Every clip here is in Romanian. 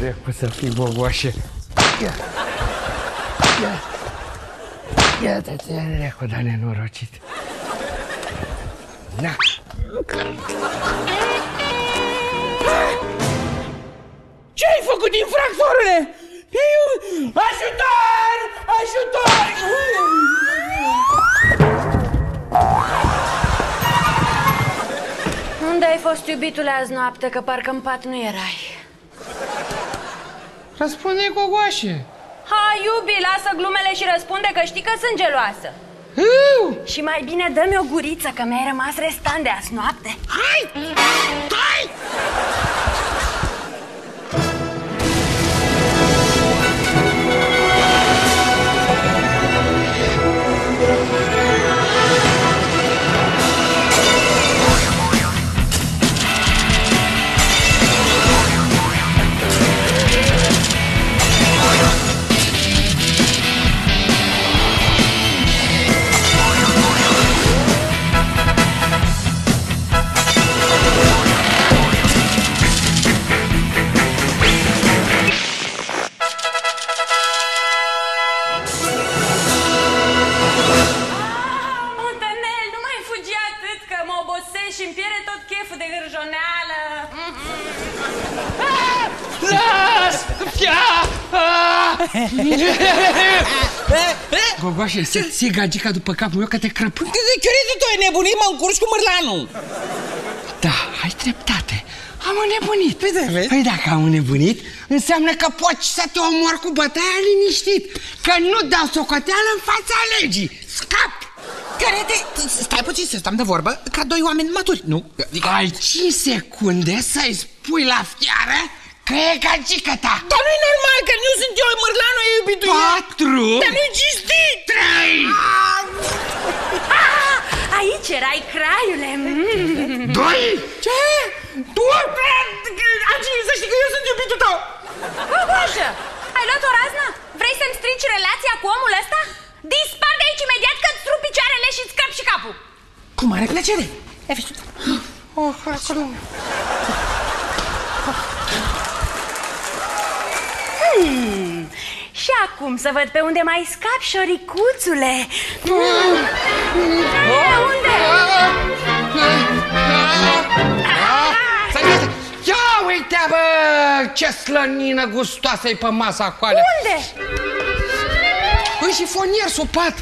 Dracu să fii gogoașe. Ia. Ia. Ia te te dracu, dar nenorocit. Na. Ce ai făcut, infractorule? Eu... Ajutor! Ajutor! Unde ai fost, iubitule, azi noapte, că parcă în pat nu erai? Răspunde gogoașe. Hai, iubi, lasă glumele și răspunde că știi că sunt geloasă. Iu! Și mai bine dă-mi o guriță, că mi-ai rămas restant de azi noapte. Hai! Hai! Gogoașe, să ții gagica după capul meu că te crăpând. Chioritul tu ai nebunit, mă încurci cu mărlanul! Da, ai dreptate. Am înnebunit. Păi da, vezi? Păi dacă am înnebunit, înseamnă că poți să te omor cu bătaia liniștit. Că nu dau socoteală în fața legii. Scap! Chiorete, stai puțin să stăm de vorbă ca doi oameni maturi, nu? Adică... Ai 5 secunde să-i spui la fiară că e gagica ta. Dar nu-i normal că nu sunt eu mărlanul, e iubitul ei. Patru. Dar nu-i cinstit! Trei. Ah, aici erai, craiule. Mm. Doi. Ce? Tu? Agi, să știi că eu sunt iubitul tău! Gogoșă, ai luat o raznă? Vrei să-mi strici relația cu omul ăsta? Dispar de aici imediat că-ți rup picioarele și îți scap și capul. Cu mare plăcere! Ia vezi tu. Oh, acolo. Hmm. Și acum să văd pe unde mai scap, șoricuțule. Hmm. E, unde? Stai, stai, stai. Ia uite, bă, ce slănină gustoasă-i pe masa acolo. Unde? În șifonier supat.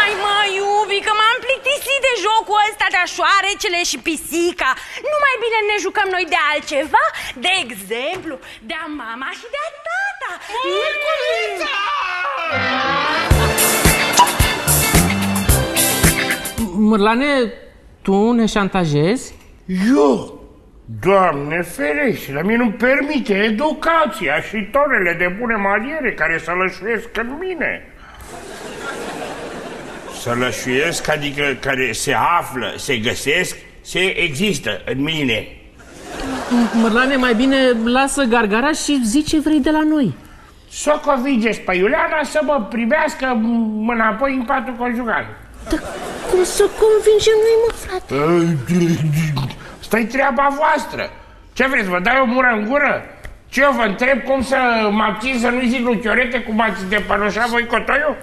Ai, mă, iubi, că m-am plictisit de jocul ăsta de șoarecele și pisica. Nu mai bine ne jucăm noi de altceva? De exemplu, de-a mama și de-a tata. Murculița! Mârlane, tu ne șantajezi? Eu? Doamne ferește, dar mie nu permite educația și tonele de bune maniere care să lășuiesc în mine. Să lășuiesc, adică care se află, se găsesc, se există în mine. Mârlane, mai bine lasă gargara și zi ce vrei de la noi. Să o convingeți pe Iuliana să mă primească m- înapoi în patul conjugal. Dar cum să convingem noi, mă, frate? Stai treaba voastră. Ce vreți, vă dau o mură în gură? Ce eu vă întreb cum să mă abțin să nu zic lui Chiorete cum ați depănoșat voi cotoiul?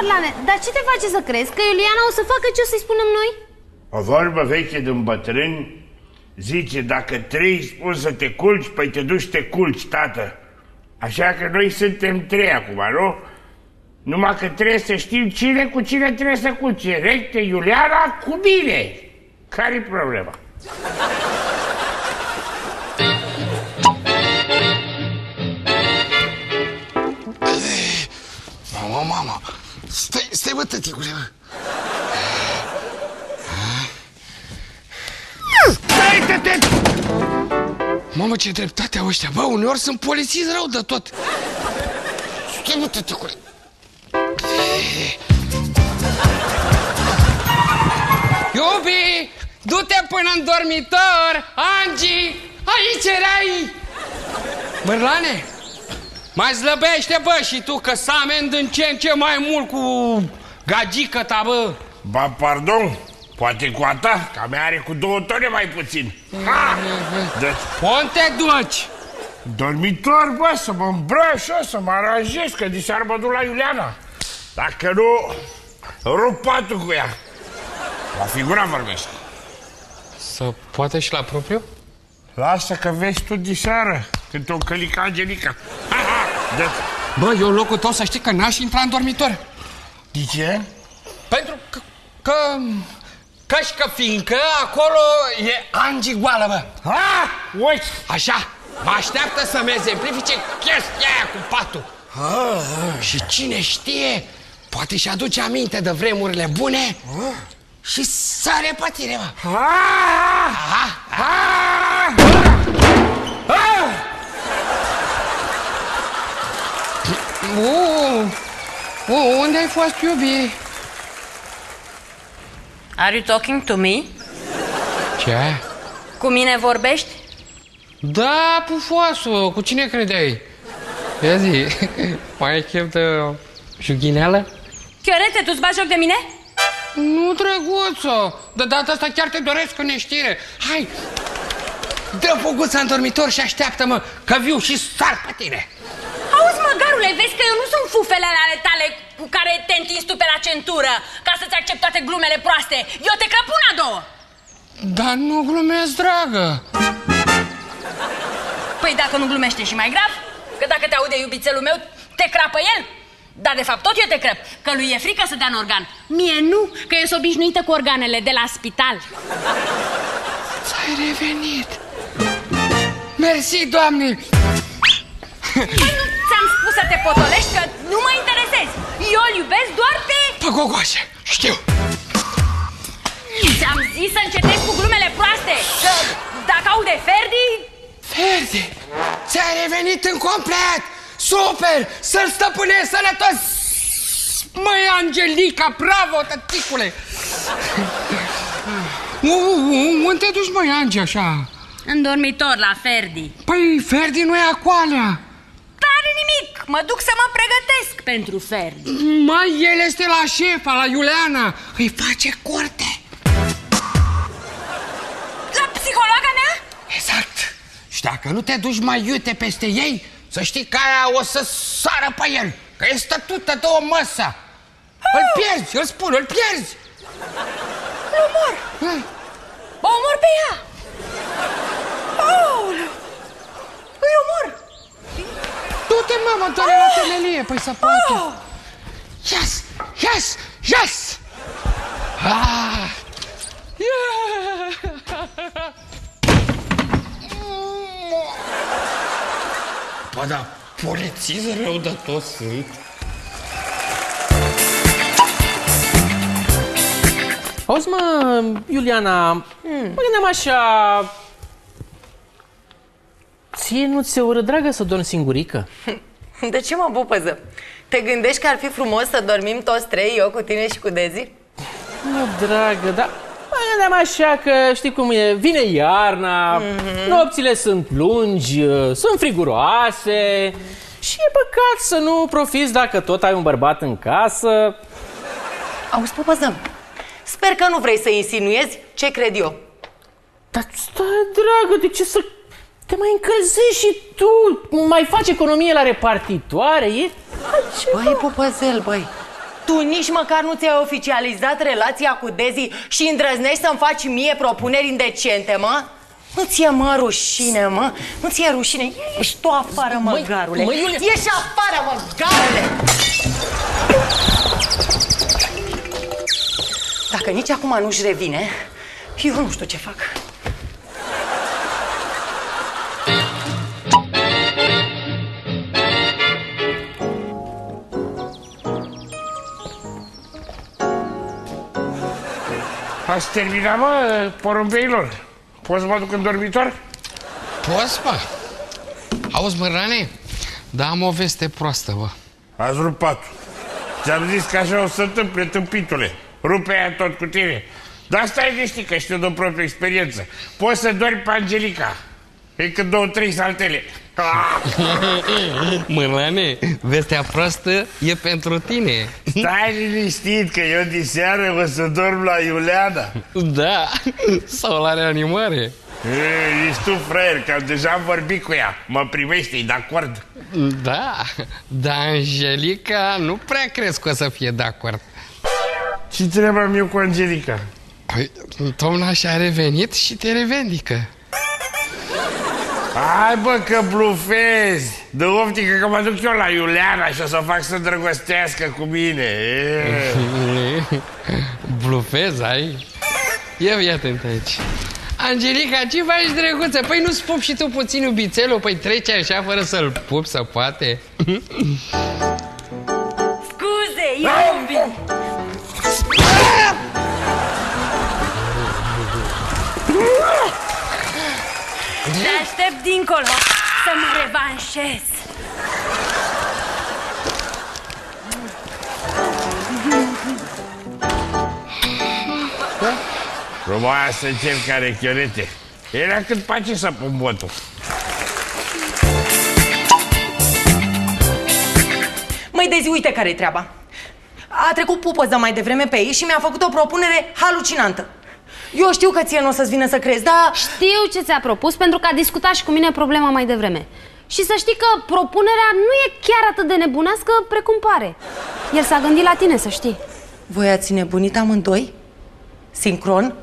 Cum, Mărlane, dar ce te face să crezi? Că Iuliana o să facă ce o să-i spunem noi? O vorbă veche din bătrâni zice, dacă trei spun să te culci, păi te duci să te culci, tată. Așa că noi suntem trei acum, nu? Numai că trebuie să știm cine cu cine trebuie să culce. Recte Iuliana cu mine. Care-i problema? Mamă, mamă. Stai, stai, bă, tăticule, bă. Stai, tăte! Mamă, ce dreptate au ăștia. Bă, uneori sunt polițiști rău de tot. Stai, bă, tăticule. Iubi, du-te până în dormitor. Angi, aici erai. Mărlane, mai slăbește, bă, și tu, că să amend în ce în ce mai mult cu gagică ta, bă. Ba, pardon, Poate cu a ta, ca mea are cu două tone mai puțin. Ha! Deci, Unde te duci? dormitor, bă, să mă îmbrăc și eu, să mă aranjez, că diseară mă duc la Iuliana. Dacă nu, rup patul cu ea. La figura vorbesc. Să poate și la propriu? Lasă că vezi tu diseară, când o călica Angelica. Ha, ha! Deci, Bă, eu în locul tău să știi că n-aș intra în dormitor. de ce? Pentru că... că... Căci că fiindcă acolo e Angi goală, bă. Ha! Uite! Așa, mă așteaptă să-mi exemplifice chestia aia cu patul. Și cine știe, poate și aduce aminte de vremurile bune și să repătire, mă. Ha! Ha! Uh, uh, unde ai fost, iubi? Are you talking to me? Ce? Cu mine vorbești? Da, pufoasul, cu cine credeai? Ia zi, mai ai chef de jughineală? Chiorete, tu-ți bagi joc de mine? Nu, drăguțo, de data asta chiar te doresc în neștire. Hai, dă foguța în dormitor și așteaptă-mă, că viu și sar pe tine. Auzi, măgarule, vezi că eu nu sunt fufele ale tale cu care te întinzi tu pe la centură ca să-ți accept toate glumele proaste. Eu te crăp una, două. Dar nu glumesc, dragă. Păi dacă nu glumește și mai grav, că dacă te aude iubițelul meu, te crapă el. Dar de fapt tot eu te crăp, că lui e frică să dea în organ. Mie nu, că e obișnuită cu organele de la spital. Ai revenit. Mersi, doamne. Păi nu ți-am spus să te potolești că nu mă interesezi. Eu îl iubesc doar pe... Pe gogoașe, știu. Ți-am zis să încetezi cu glumele proaste, că dacă aude Ferdi, Ferdi, ți-ai revenit în complet. Super, să-l stăpânești sănătos. Măi, Angelica, bravo, tăticule. U- u- Unde te duci, măi, Ange, așa? în dormitor la Ferdi. Păi, Ferdi nu e acoalea. N-are nimic, mă duc să mă pregătesc pentru Ferdi. Mai, el este la șefa, la Iuliana. Îi face curte. La psihologa mea? Exact. Și dacă nu te duci mai iute peste ei, să știi că aia o să sară pe el. Că e stătută de o măsă. Îl pierzi, îl spun, îl pierzi. Îl omor. Mă omor pe ea. Aoleu. Îi omor. Du-te, mamă, doar la temelie, păi să poate. Oh. Yes, yes, yes! Ah! Yeah! Bă, da, polițiz rău de tot sunt. Auzi, mă, Iuliana, mă gândeam așa... Ție nu ți se ură dragă să dormi singurică? De ce mă bupăză? Te gândești că ar fi frumos să dormim toți trei, eu cu tine și cu Dezi? Nu, dragă, dar mă gândeam așa că știi cum e, vine iarna, nopțile sunt lungi, sunt friguroase și e păcat să nu profiți dacă tot ai un bărbat în casă. Auzi, pupăză, sper că nu vrei să insinuezi ce cred eu. Dar stai, dragă, de ce să te mai încălzești și tu? Mai faci economie la repartitoare? E altceva. Băi, pupăzel, băi, tu nici măcar nu ți-ai oficializat relația cu Dezi și îndrăznești să-mi faci mie propuneri indecente, mă? Nu ți-e mă rușine, mă? Nu ți-e rușine? Ești tu afară, măgarule! măi, Iulia- Ești afară, măgarule! Dacă nici acum nu-și revine, eu nu știu ce fac. Ați terminat, mă, porumbeilor? Poți să mă duc în dormitor? Poți, bă? Auzi, mă, Rane? Da, am o veste proastă, bă. Ați rupt patul. Ți-am zis că așa o să întâmple, tâmpitule. Rupe aia tot cu tine. Dar stai liniștit că știu de proprie experiență. Poți să dormi pe Angelica. E cât două, trei saltele. Ah, Mârlane, vestea proastă e pentru tine. Stai liniștit că eu diseară o să dorm la Iuleana. Da, sau la reanimare. E, ești tu, fraier, că deja am vorbit cu ea. Mă primește, e de acord? Da, dar Angelica nu prea crezi că o să fie de acord. Ce treaba am eu cu Angelica? Păi, Tomna și-a revenit și te revendică. Hai bă că blufezi De optică că mă duc eu la Iuliana Și o să o fac să drăgostească cu mine e. Blufezi, ai? Ia, ia atent aici. Angelica, ce faci, drăguță? Păi nu-ți pup și tu puțin iubițelul? Păi trece așa fără să-l pup, să poate. aștept dincolo să mă revanșez. Frumoasă cel care chiorete Era cât pace să pun botul Măi, Dezi, uite care-i treaba. A trecut pupăză mai devreme pe ei și mi-a făcut o propunere halucinantă. Eu știu că ție nu o să-ți vină să crezi, dar... Știu ce ți-a propus pentru că a discutat și cu mine problema mai devreme. Și să știi că propunerea nu e chiar atât de nebunească precum pare. El s-a gândit la tine, să știi. Voi ați nebunit amândoi? Sincron?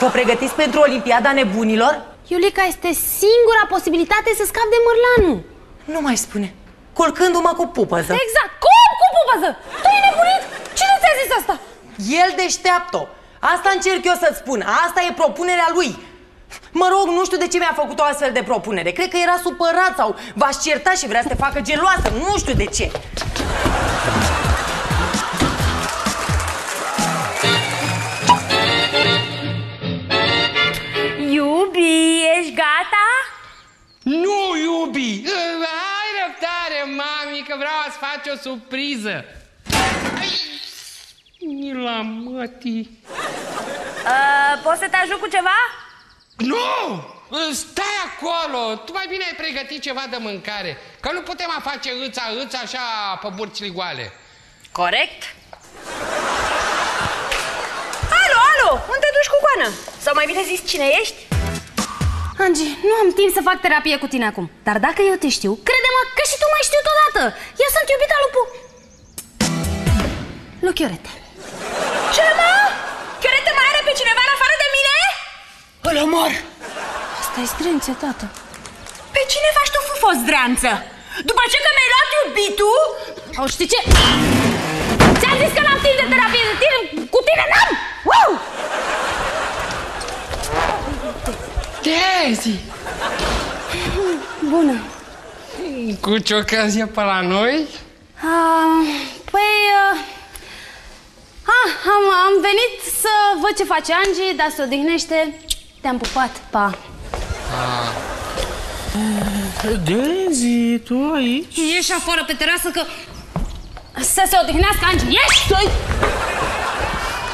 Vă pregătiți pentru Olimpiada nebunilor? Iulica este singura posibilitate să scap de mărlanu. Nu mai spune. Culcându-mă cu pupăză. Exact! Cum cu pupăză? Tu ai nebunit? Cine ți-a zis asta? El deșteaptă Asta încerc eu să-ți spun. Asta e propunerea lui. Mă rog, nu știu de ce mi-a făcut o astfel de propunere. Cred că era supărat sau v-aș certa și vrea să te facă geloasă. Nu știu de ce. Iubi, ești gata? Nu, iubi! Hai răbdare, mami, că vreau să faci o surpriză. Ai, ni la mătii. Uh, poți să te ajut cu ceva? Nu! Stai acolo! Tu mai bine ai pregătit ceva de mâncare. Că nu putem a face îța, îța așa pe burcile goale. Corect. Alo, alo, unde te duci cu coană? Sau mai bine zis, cine ești? Angie, nu am timp să fac terapie cu tine acum. Dar dacă eu te știu, crede-mă că și tu mai știu totodată. Eu sunt iubita lui Pu... Lui Chiorete. Ce mă? Chiorete mai are pe cineva în afară de mine? Îl omor. Asta e strânță, tată. Pe cine faci tu fufos, dreanță? După ce că mi-ai luat iubitul? Au, știi ce? Ți-am zis că n-am timp de terapie de tine, cu tine n-am! Wow! Daisy! Bună. Cu ce ocazie pe la noi? Uh, păi... Uh, ah, am, am venit să văd ce face Angie, dar se odihnește. Te-am pupat, pa. Daisy, tu aici? Ieși afară pe terasă că... Să se odihnească Angie, ieși!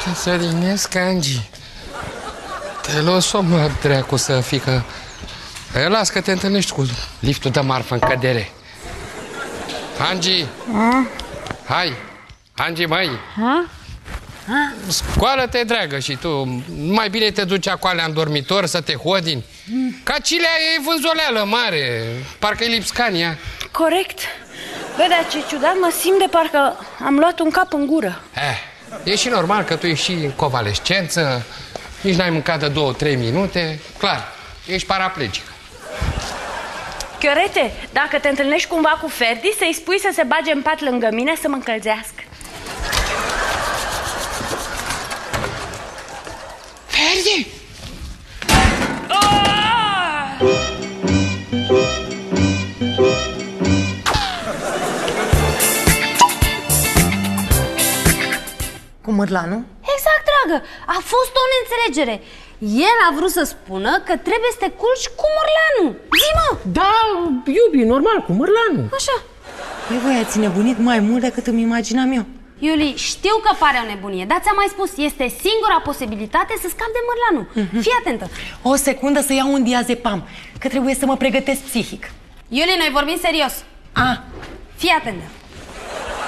Să se odinesc, Angie. Te los o mă dracu să fii că... Păi las că te întâlnești cu liftul de marfă în cădere. Angie! Hai! Angie, mai! Scoală-te, dragă, și tu. Mai bine te duci acoalea în dormitor să te hodini. Cacilea e vânzoleală mare. Parcă e lipscania. Corect. Bă, dar ce ciudat mă simt de parcă am luat un cap în gură. Eh, e și normal că tu ești și în convalescență, nici n-ai mâncat de două, trei minute. Clar, ești paraplegic. Chiorete, dacă te întâlnești cumva cu Ferdi, să-i spui să se bage în pat lângă mine să mă încălzească. Ferdi! Cu mârlanul? Exact, dragă, a fost o neînțelegere. El a vrut să spună că trebuie să te culci cu Murlanu. Zi, mă! Da, iubi, normal, cu mărlanul. Așa. Păi voi ați nebunit mai mult decât îmi imaginam eu. Iuli, știu că pare o nebunie, dar ți-am mai spus, este singura posibilitate să scap de mărlanu. Fii atentă. O secundă să iau un diazepam, că trebuie să mă pregătesc psihic. Iuli, noi vorbim serios. A, Fii atentă.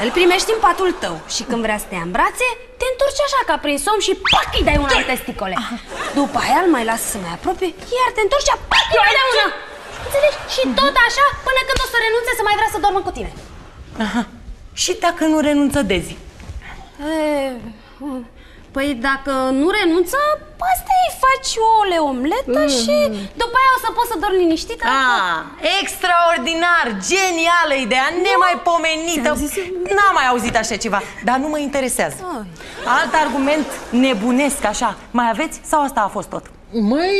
Îl primești în patul tău și când vrea să te ia în brațe, te întorci așa ca prin somn și pac, îi dai una în testicole. După aia îl mai lasă să mai apropie, iar te întorci și pac, îi mai dai una. Înțelegi? Și tot așa până când o să renunțe să mai vrea să doarmă cu tine. Și dacă nu renunță Dezi? E, Păi dacă nu renunță, asta îi faci o leomletă și după aia o să poți să dormi liniștită. Ah, extraordinar, genială ideea, nemaipomenită Ți-am zis eu. N-am mai auzit așa ceva, dar nu mă interesează Ai. Alt argument nebunesc așa Mai aveți sau asta a fost tot? Măi,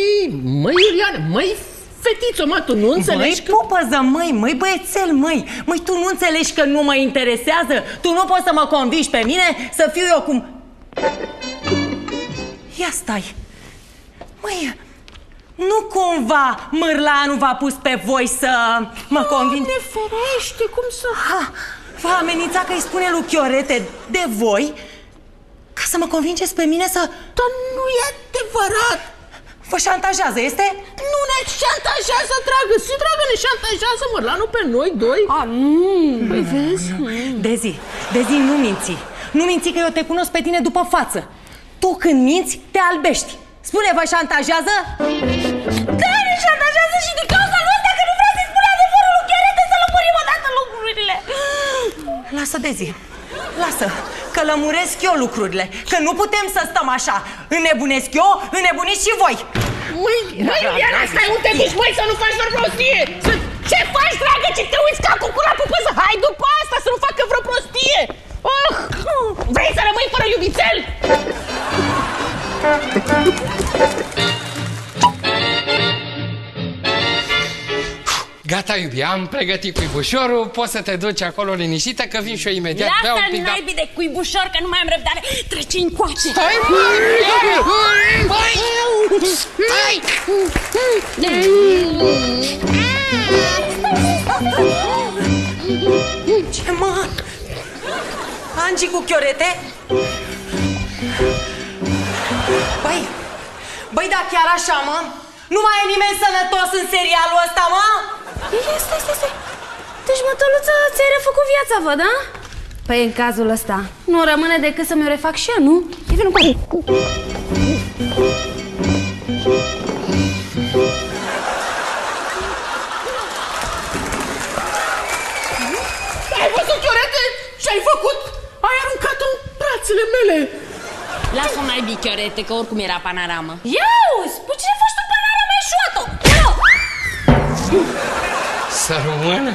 măi, Iulian, măi, fetițo, mă, tu nu înțelegi Măi, că... pupăză, măi, măi, băiețel, măi Măi, tu nu înțelegi că nu mă interesează? Tu nu poți să mă convingi pe mine să fiu eu cum... Ia stai Măi, nu cumva Mârlanu v-a pus pe voi să mă conving... Ne ferește, cum să... Ha, v-a amenințat că îi spune lui Chiorete de voi ca să mă convingeți pe mine să... Dar nu e adevărat! Vă șantajează, este? Nu ne șantajează, dragă, si, dragă, ne șantajează, mă, la nu pe noi doi. A, nu. Păi vezi? Dezi, Dezi, nu minți Nu minți că eu te cunosc pe tine după față Tu când minți, te albești Spune, vă șantajează? Da, ne șantajează și din cauza lui ăsta că nu vrea să-i spune adevărul lui Chiarete să lămurim odată lucrurile. Lasă, Dezi, lasă Că lămuresc eu lucrurile Că nu putem să stăm așa Înnebunesc eu, înnebuniți și voi Măi, măi, Iuliana, stai unde duci, măi, să nu faci doar prostie! Să... Ce faci, dragă, ce te uiți ca cucul la pupăză? Hai după asta, să nu facă vreo prostie! Oh, vrei să rămâi fără iubițel? Gata, iubi, am pregătit cuibușorul, poți să te duci acolo liniștită, că vin și eu imediat. beau un Lasă-l pic, da- naibii de cuibușor, că nu mai am răbdare. Trece încoace. Stai, măi! Băi! Stai! Ce mă? Angi cu chiorete? Băi, băi, da chiar așa, mă? Nu mai e nimeni sănătos în serialul ăsta, mă? Ia, stai, stai, stai. Deci, mătăluță, ți-ai refăcut viața, văd, da? Păi în cazul ăsta, nu rămâne decât să mi-o refac și eu, nu? Ia vină cu Ai văzut, Chiorete? Ce-ai făcut? Ai aruncat în brațele mele! Lasă-o naibii, chiorete, că oricum era panoramă. Ia uzi, păi cine faci tu panara mai șoată? Ia! Să rămână?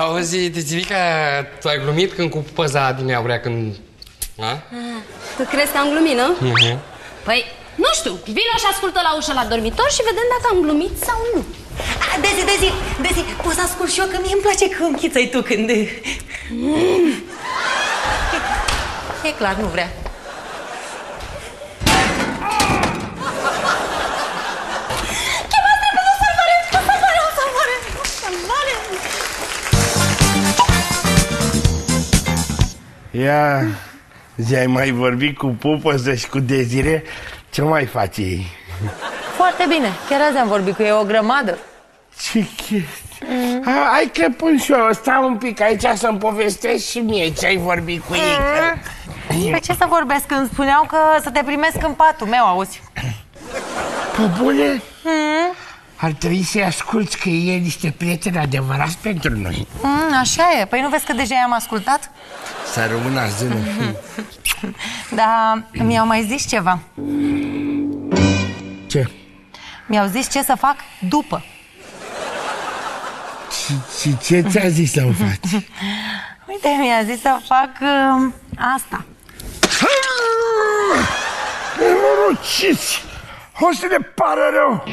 Auzi, Tizilica, tu ai glumit când cu păza din aurea când... A? Tu crezi că am glumit, nu? Mhm. Păi, nu știu, vino și ascultă la ușă la dormitor și vedem dacă am glumit sau nu. A, Dezi, Dezi, Dezi, poți să ascult și eu, că mie îmi place că îmi chițăi tu când... Mm. E clar, nu vrea. Ia, zi, ai mai vorbit cu Pupăză și cu Dezire? Ce mai face ei? Foarte bine, chiar azi am vorbit cu ei o grămadă. Ce chestie? Ha, Hai că pun și eu, stau un pic aici să-mi povestești și mie ce ai vorbit cu ei. că- Pe ce să vorbesc când spuneau că să te primesc în patul meu, auzi? Pe bune? Ar trebui să-i asculți că e niște prieteni adevărați pentru noi. Mm, așa e, păi nu vezi că deja i-am ascultat? Să rămână zână. Dar mi-au mai zis ceva. Ce? Mi-au zis ce să fac după. Și, și ce ți-a zis să faci? Uite, mi-a zis să fac uh, asta. Nenorociți! O să ne pară rău!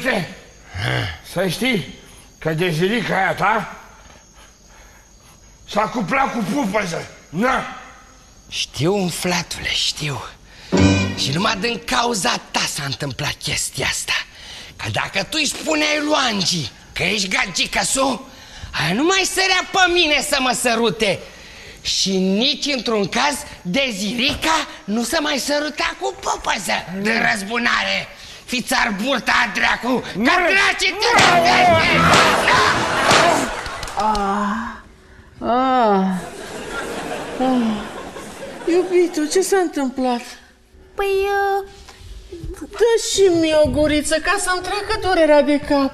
Chiorete, să știi că că dezirica aia ta s-a cuplat cu pupăză. Na! Știu, umflatule, știu. Și numai din cauza ta s-a întâmplat chestia asta. Că dacă tu își spuneai lui Angie că ești gagica su, aia nu mai sărea pe mine să mă sărute. Și nici într-un caz Dezirica nu se mai săruta cu popăză de răzbunare. Fițar burta dracu, că dracii te Ah. Ah. Iubito, ce s-a întâmplat? Păi, uh, Dă și mie o guriță ca să-mi treacă durerea de cap.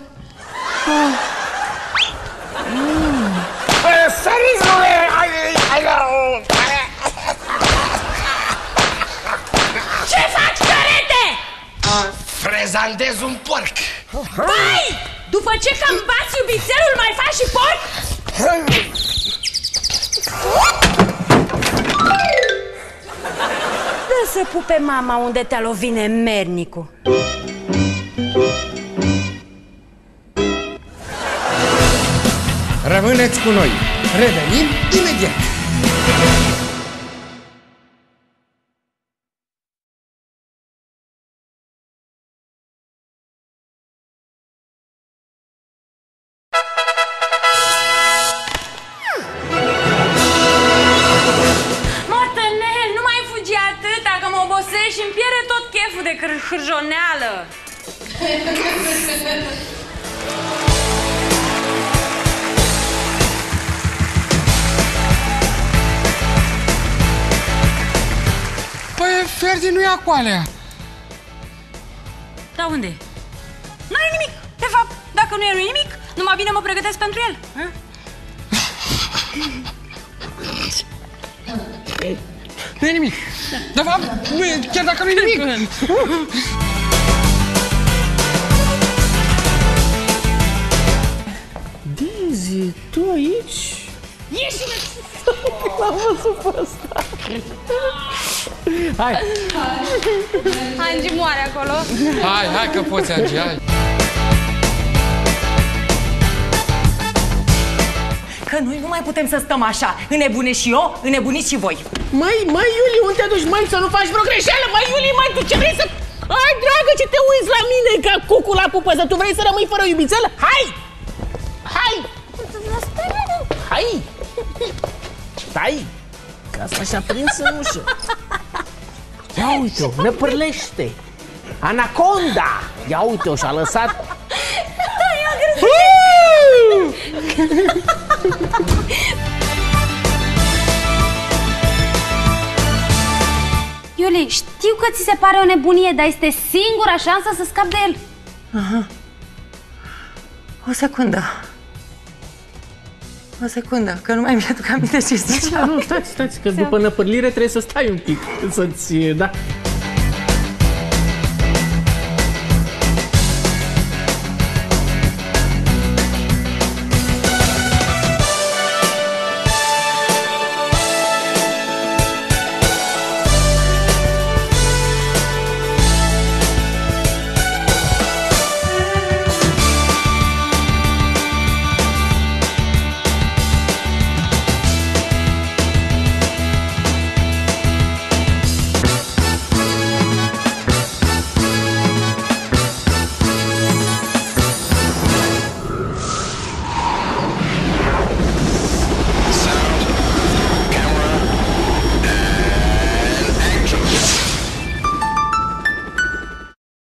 Săriți, nu Ce Frezandez un porc. Băi! După ce cam bați iubițelul, mai faci și porc? Dă să pupe mama unde te-a lovit nemernicul. Rămâneți cu noi. Revenim imediat. Da, unde e? Nu e nimic. De fapt, dacă nu e lui nimic, numai bine mă pregătesc pentru el. hă? Nu e nimic. De fapt, nu e, chiar dacă nu e nimic. Dizi, tu aici? Ieși L-am văzut pe ăsta. Hai, Angie moare acolo. Hai, hai că poți, Angie, hai. Că noi nu mai putem să stăm așa. Înnebune și eu, înnebuniți și voi. mai, mai Iuli, unde te duci? Mai să nu faci vreo greșeală? Mai Iuli, mai tu ce vrei să... Hai, dragă, ce te uiți la mine ca cucul la pupăză? Tu vrei să rămâi fără iubițel? Hai! Hai! Hai! Stai! Că asta și-a prins în ușă. Ia uite-o, ne pârlește. Anaconda! Ia uite-o, și-a lăsat... Iuli, știu că ți se pare o nebunie, dar este singura șansă să scapi de el. O secundă. O secundă, că nu mai mi-aduc aminte ce zicea. Nu, stați, stați, că după năpârlire trebuie să stai un pic, să-ți... Da.